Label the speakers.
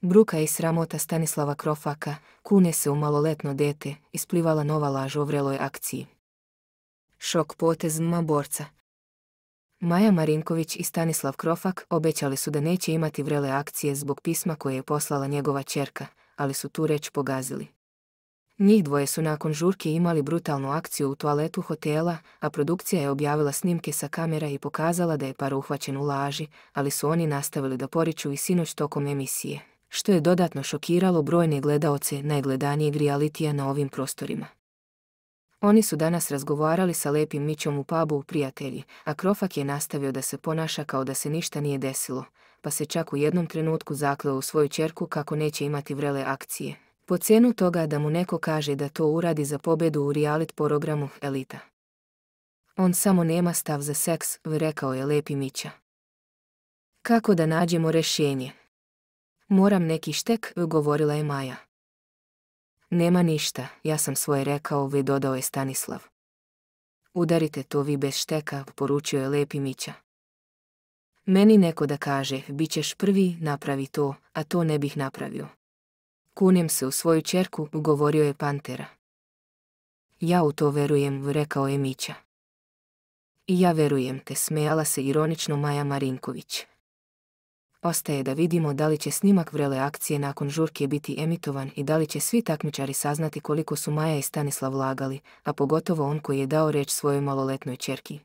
Speaker 1: Bruka i sramota Stanislava Krofaka, kune se u maloletno dete, isplivala nova laž o vreloj akciji. Šok potez ma borca. Maja Marinković i Stanislav Krofak obećali su da neće imati vrele akcije zbog pisma koje je poslala njegova čerka, ali su tu reč pogazili. Njih dvoje su nakon žurke imali brutalnu akciju u toaletu hotela, a produkcija je objavila snimke sa kamera i pokazala da je par uhvaćen u laži, ali su oni nastavili da poriču i sinoć tokom emisije, što je dodatno šokiralo brojne gledaoce najgledanijeg realitija na ovim prostorima. Oni su danas razgovarali sa lepim Mićom u pubu u prijatelji, a Krofak je nastavio da se ponaša kao da se ništa nije desilo, pa se čak u jednom trenutku zakleo u svoju čerku kako neće imati vrele akcije. Po cenu toga da mu neko kaže da to uradi za pobedu u realit programu Elita. On samo nema stav za seks, rekao je lepi Mića. Kako da nađemo rešenje? Moram neki štek, govorila je Maja. Nema ništa, ja sam svoje rekao, vi dodao je Stanislav. Udarite to vi bez šteka, poručio je lepi Mića. Meni neko da kaže, bit ćeš prvi, napravi to, a to ne bih napravio. Kunem se u svoju čerku, govorio je Pantera. Ja u to verujem, rekao je Mića. I ja verujem te, smejala se ironično Maja Marinković. Ostaje da vidimo da li će snimak vrele akcije nakon žurke biti emitovan i da li će svi takmičari saznati koliko su Maja i Stanislav lagali, a pogotovo on koji je dao reč svojoj maloletnoj čerki.